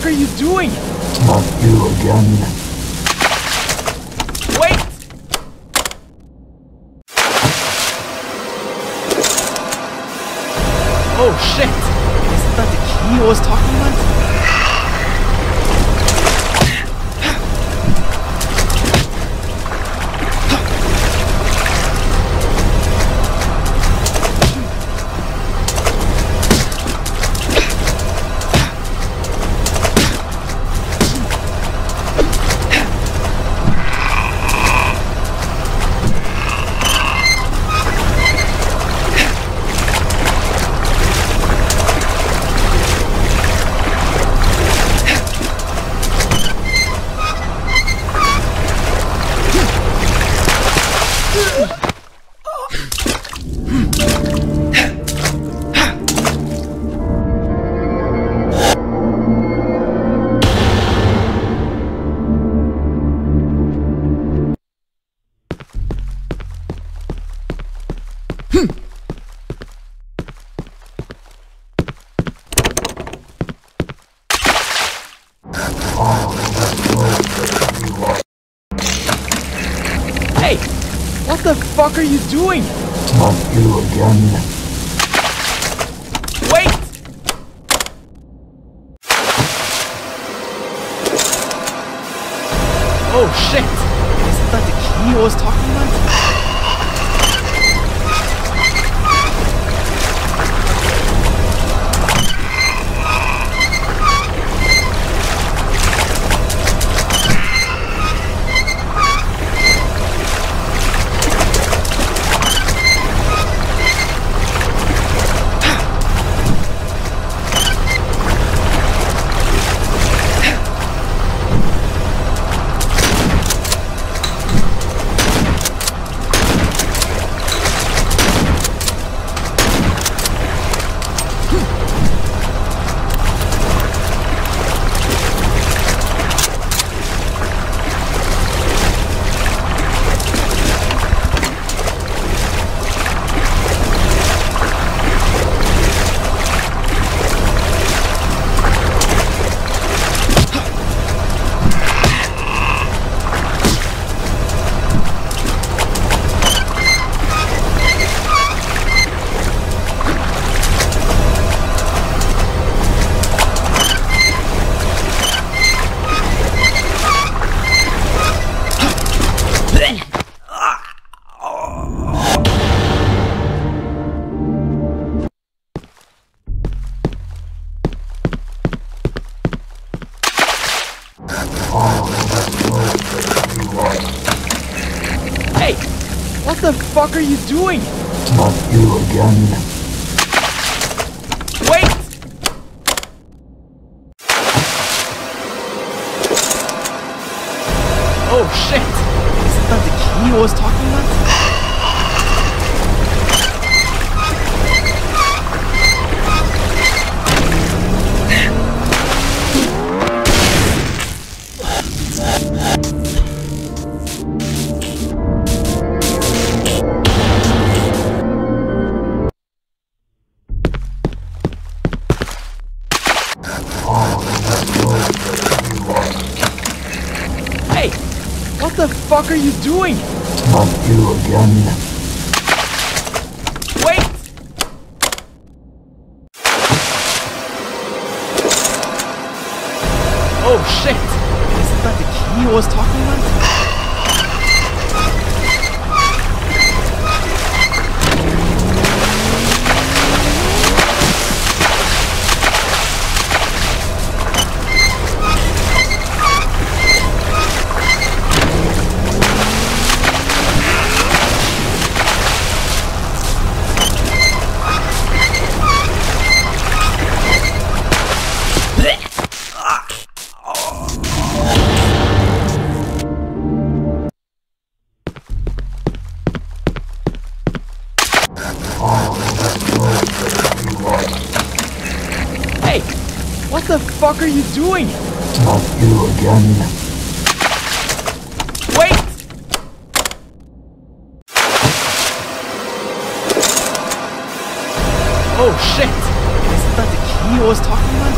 What fuck are you doing? Not you again. Wait! Oh shit! Isn't that the key I was talking about? You are you doing? Not you again. Fuck are you doing? Not you again. Wait! Oh shit! Isn't that the key I was talking about? Doing? Not you again. Wait! Oh shit! Isn't that the key I was talking about?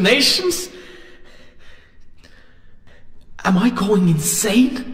Hallucinations? Am I going insane?